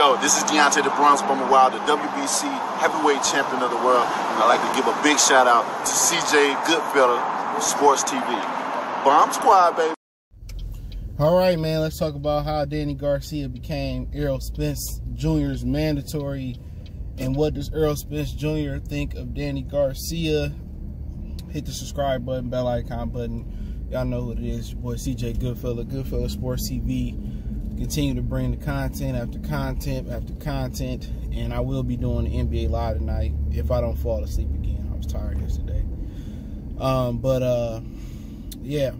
Yo, this is Deontay the Bronze Bomber Wild, the WBC heavyweight champion of the world. And I'd like to give a big shout out to CJ Goodfella, Sports TV. Bomb Squad, baby. All right, man, let's talk about how Danny Garcia became Errol Spence Jr.'s mandatory and what does Errol Spence Jr. think of Danny Garcia. Hit the subscribe button, bell icon button. Y'all know who it is. Your boy CJ Goodfella, Goodfella Sports TV continue to bring the content after content after content and I will be doing the NBA live tonight if I don't fall asleep again. I was tired yesterday. Um, but uh, yeah,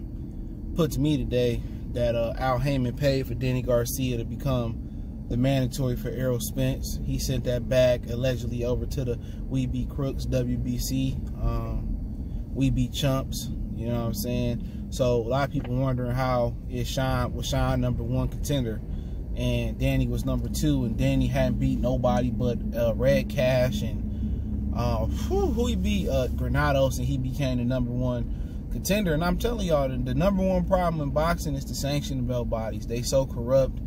puts me today that uh, Al Haymon paid for Danny Garcia to become the mandatory for Errol Spence. He sent that back allegedly over to the We Be Crooks WBC. Um, we Be Chumps. You know what I'm saying? So a lot of people wondering how is Shawn was Shawn number one contender, and Danny was number two, and Danny hadn't beat nobody but uh, Redkach and uh, who, who he beat uh, Granados, and he became the number one contender. And I'm telling y'all, the, the number one problem in boxing is the sanctioning belt bodies. They so corrupt.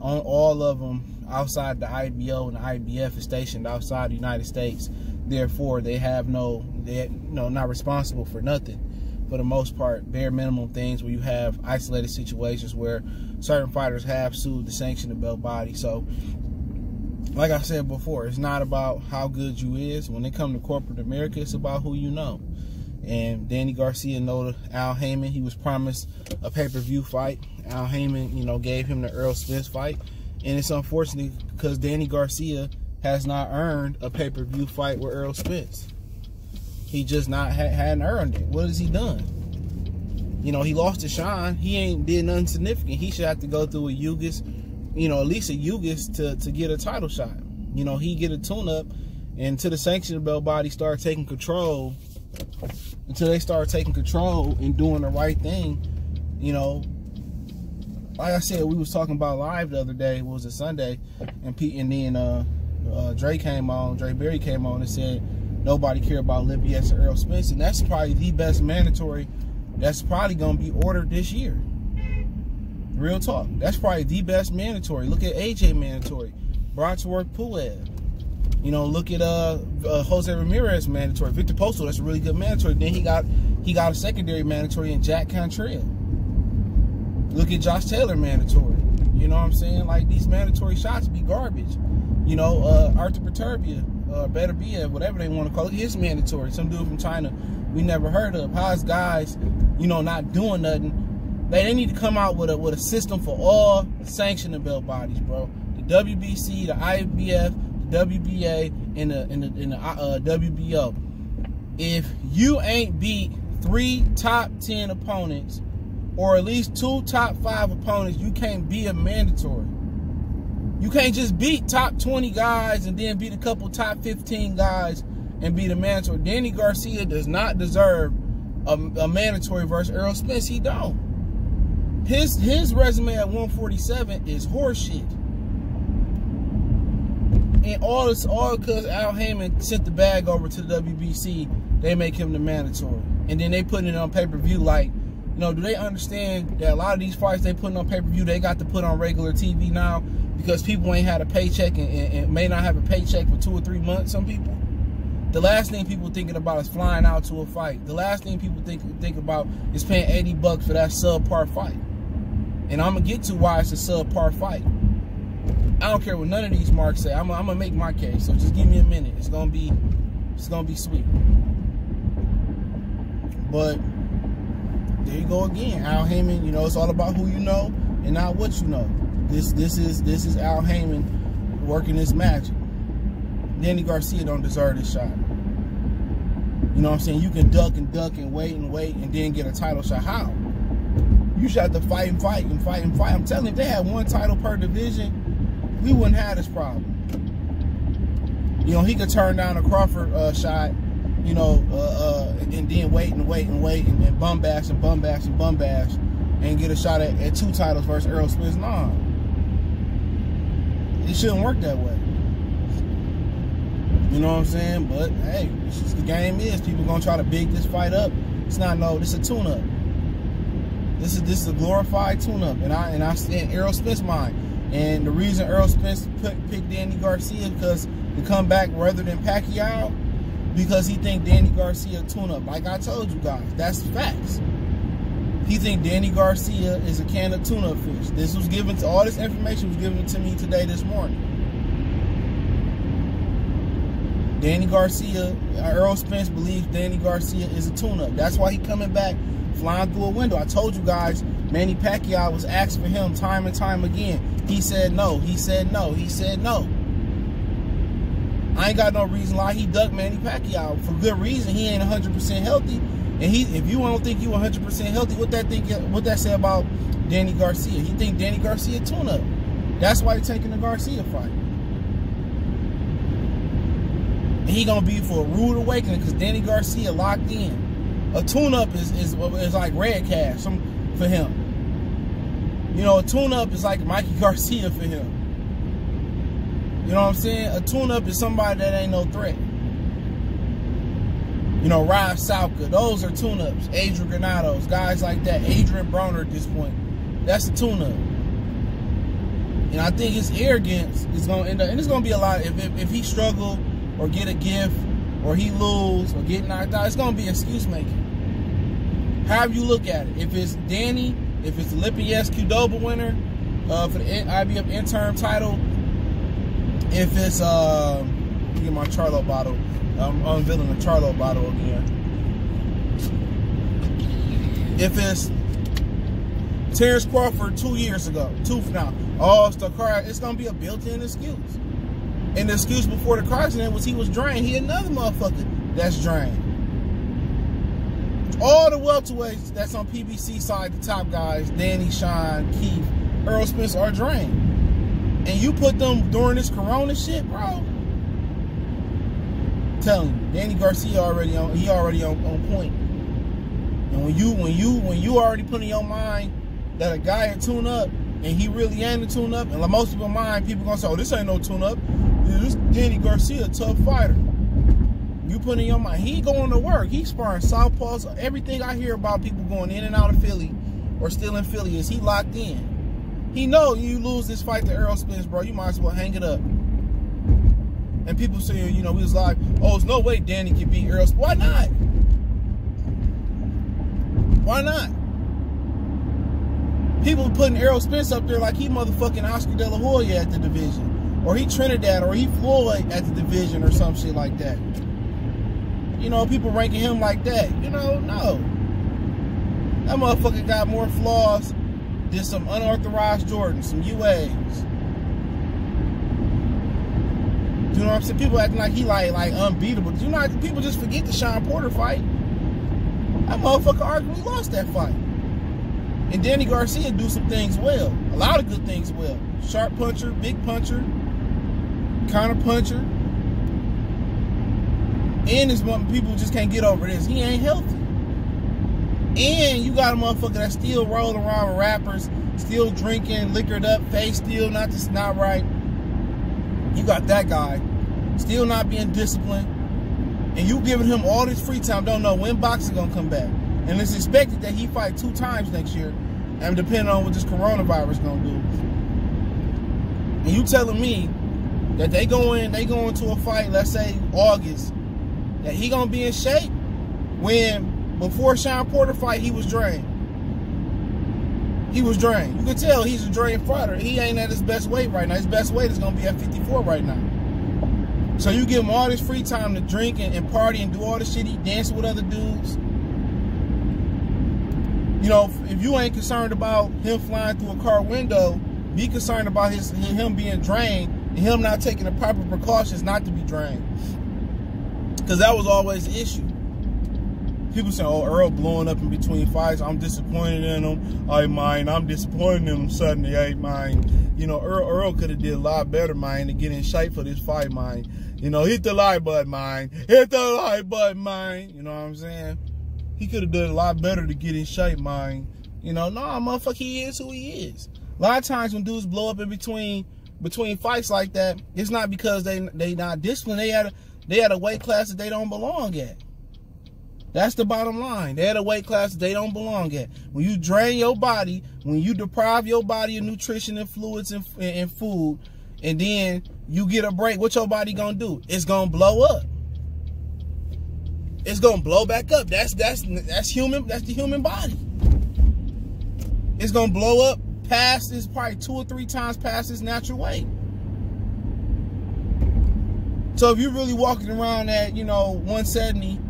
On all of them outside the IBO and the IBF is stationed outside the United States. Therefore, they have no, they you know, not responsible for nothing for the most part, bare minimum things where you have isolated situations where certain fighters have sued the sanctioned belt body. So, like I said before, it's not about how good you is. When it comes to corporate America, it's about who you know. And Danny Garcia know Al Haymon. He was promised a pay-per-view fight. Al Haymon, you know, gave him the Errol Spence fight. And it's unfortunate because Danny Garcia has not earned a pay-per-view fight with Errol Spence. He just not hadn't earned it. What has he done? You know, he lost to Shawn. He ain't did nothing significant. He should have to go through a Ugas, you know, at least a Ugas to, to get a title shot. You know, he get a tune-up and to the sanctioned belt body start taking control, until they start taking control and doing the right thing, you know, like I said, we was talking about live the other day, was a Sunday, and Pete and then uh, uh, Dre came on, Dre Berry came on and said, nobody care about Lipius or Errol Spence, and that's probably the best mandatory that's probably going to be ordered this year. Real talk. That's probably the best mandatory. Look at AJ mandatory, Brodsworth Pulev. You know, look at uh, uh, Jose Ramirez mandatory, Victor Postol. That's a really good mandatory. Then he got he got a secondary mandatory in Jack Catterall. Look at Josh Taylor mandatory. You know what I'm saying? Like these mandatory shots be garbage. You know, uh, Artur Beterbiev uh, Beterbiev, whatever they want to call it, is mandatory. Some dude from China we never heard of. How's guys, you know, not doing nothing? They, they need to come out with a with a system for all sanctioning belt bodies, bro. The WBC, the IBF, the WBA, and the the, and the uh, WBO. If you ain't beat three top ten opponents, or at least two top five opponents, you can't be a mandatory. You can't just beat top 20 guys and then beat a couple top 15 guys and beat a mandatory. Danny Garcia does not deserve a, a mandatory versus Errol Spence. He don't. His his resume at 147 is horseshit. And all this all because Al Haymon sent the bag over to the WBC, they make him the mandatory. And then they put it on pay-per-view like, you know, do they understand that a lot of these fights they putting on pay-per-view, they got to put on regular TV now because people ain't had a paycheck and, and, and, may not have a paycheck for two or three months. Some people. The last thing people thinking about is flying out to a fight. The last thing people think think about is paying 80 bucks for that subpar fight. And I'm gonna get to why it's a subpar fight. I don't care what none of these marks say. I'm, I'm gonna make my case. So just give me a minute. It's gonna be it's gonna be sweet. But there you go again. Al Haymon, you know, it's all about who you know and not what you know. This this is this is Al Haymon working his magic. Danny Garcia don't deserve this shot. You know what I'm saying? You can duck and duck and wait and wait and then get a title shot. How? You should have to fight and fight and fight and fight. I'm telling you, if they had one title per division, we wouldn't have this problem. You know, he could turn down a Crawford uh, shot, you know, uh, uh, and then wait and wait and wait and, and bum bash and bum bash and bum bash and get a shot at, at two titles versus Errol Spence. Nah. It shouldn't work that way. You know what I'm saying? But hey, the game is. People gonna try to big this fight up. It's not no, this is a tune-up. This is this is a glorified tune-up. And I and I stand Errol Spence mind. And the reason Errol Spence picked Danny Garcia because to come back rather than Pacquiao, because he think Danny Garcia tune up. Like I told you guys, that's facts. He think Danny Garcia is a can of tuna fish. This was given to all this information was given to me today this morning. Danny Garcia, Errol Spence believes Danny Garcia is a tune-up. That's why he coming back flying through a window. I told you guys, Manny Pacquiao was asked for him time and time again. He said no. He said no. He said no. I ain't got no reason why he ducked Manny Pacquiao for good reason. He ain't 100% healthy. And he, if you don't think you 100% healthy, what that think, what that say about Danny Garcia? He think Danny Garcia tune up. That's why he taking the Garcia fight. And he gonna be for a rude awakening because Danny Garcia locked in. A tune up is, is is like Redkach for him. You know, a tune up is like Mikey Garcia for him. You know what I'm saying? A tune up is somebody that ain't no threat. You know, Ryan Salka, those are tune-ups. Adrian Granados, guys like that. Adrian Broner at this point. That's a tune-up. And I think his arrogance is going to end up, and it's going to be a lot. If, if, if he struggle or get a gift or he lose or get knocked out, it's going to be excuse making. However you look at it. If it's Danny, if it's the Lipinets Qdoba winner uh, for the IBF interim title, if it's, uh, get my Charlo bottle. I'm unveiling the Charlo bottle again. If it's Terrence Crawford two years ago, two now, oh, it's the car, it's gonna be a built-in excuse. And the excuse before the car accident was he was drained. He another motherfucker that's drained. All the welterweights that's on PBC side, the top guys, Danny, Shawn, Keith, Errol Spence are drained. And you put them during this corona shit, bro telling you, Danny Garcia already on he already on, on point. And when you when you when you already put in your mind that a guy a tune up and he really ain't a tune up, and like most people mind, people gonna say, Oh, this ain't no tune up. This Danny Garcia, tough fighter. You put in your mind, he going to work. He's sparring southpaws. Everything I hear about people going in and out of Philly or still in Philly is he locked in. He know you lose this fight to Errol Spence, bro. You might as well hang it up. And people saying, you know, we was like, oh, there's no way Danny can beat Errol. Why not? Why not? People putting Errol Spence up there like he motherfucking Oscar De La Hoya at the division. Or he Trinidad or he Floyd at the division or some shit like that. You know, people ranking him like that. You know, no. That motherfucker got more flaws than some unauthorized Jordans, some UAs. Do you know what I'm saying? People acting like he like like unbeatable. Do you know, people just forget the Shawn Porter fight. That motherfucker arguably lost that fight. And Danny Garcia do some things well. A lot of good things well. Sharp puncher, big puncher, counter puncher. And this one people just can't get over this. He ain't healthy. And you got a motherfucker that still rolling around with rappers, still drinking, liquored up, face still not just not right. You got that guy still not being disciplined, and you giving him all this free time, don't know when boxing gonna come back. And it's expected that he fight two times next year, and depending on what this coronavirus gonna do. And you telling me that they go in, they go into a fight, let's say August, that he gonna be in shape when before Shawn Porter fight he was drained. He was drained. You can tell he's a drained fighter. He ain't at his best weight right now. His best weight is gonna be at 54 right now. So you give him all this free time to drink and, and party and do all the shit. He dancing with other dudes. You know, if you ain't concerned about him flying through a car window, be concerned about his him being drained and him not taking the proper precautions not to be drained. Because that was always the issue. People say, oh, Earl blowing up in between fights. I'm disappointed in him. I mind. I'm disappointed in him suddenly. I mind. You know, Earl, Earl could have did a lot better, mind, to get in shape for this fight, mind. You know, hit the like button, man. Hit the like button, man. You know what I'm saying? He could have done a lot better to get in shape, man. You know, no, nah, motherfucker, he is who he is. A lot of times when dudes blow up in between between fights like that, it's not because they they not disciplined. They had a they had a weight class that they don't belong at. That's the bottom line. They're the weight class they don't belong at. When you drain your body, when you deprive your body of nutrition and fluids and, and food, and then you get a break, what your body gonna do? It's gonna blow up. It's gonna blow back up. That's that's that's human. That's the human body. It's gonna blow up past this probably two or three times past its natural weight. So if you're really walking around at you know 170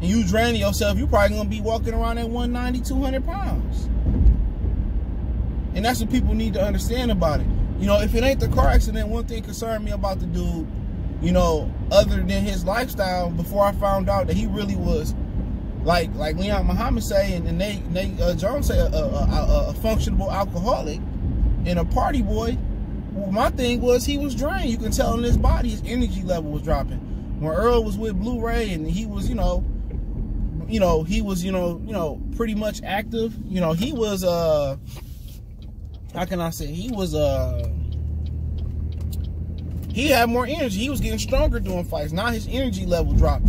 and you draining yourself, you're probably gonna be walking around at 190, 200 pounds. And that's what people need to understand about it. You know, if it ain't the car accident, one thing concerned me about the dude, you know, other than his lifestyle, before I found out that he really was like like Leon Muhammad say and, and they they uh, Jones say a, a, a, a, functional alcoholic and a party boy. Well, my thing was he was drained. You can tell in his body his energy level was dropping. When Earl was with Blu-ray and he was, you know, you know, he was, you know, you know, pretty much active. You know, he was uh how can I say he was uh he had more energy. He was getting stronger doing fights. Now his energy level dropped.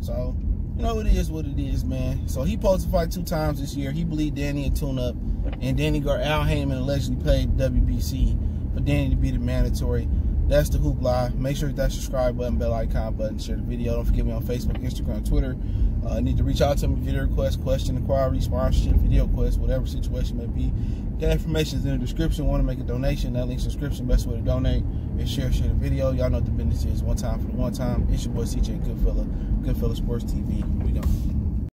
So, you know, it is what it is, man. So he posted fight two times this year. He believed Danny and tune up. And Danny Gar Al Haymon allegedly paid WBC for Danny to be the mandatory. That's the hoopla. Make sure that subscribe button, bell icon button, share the video. Don't forget me on Facebook, Instagram, Twitter. Uh, need to reach out to me, video request, question, inquiry, sponsorship, video request, whatever situation may be. That information is in the description. Want to make a donation? That link's description. Best way to donate is share, share the video. Y'all know what the business is. One time for the one time. It's your boy CJ Goodfella, Goodfella Sports TV. We go.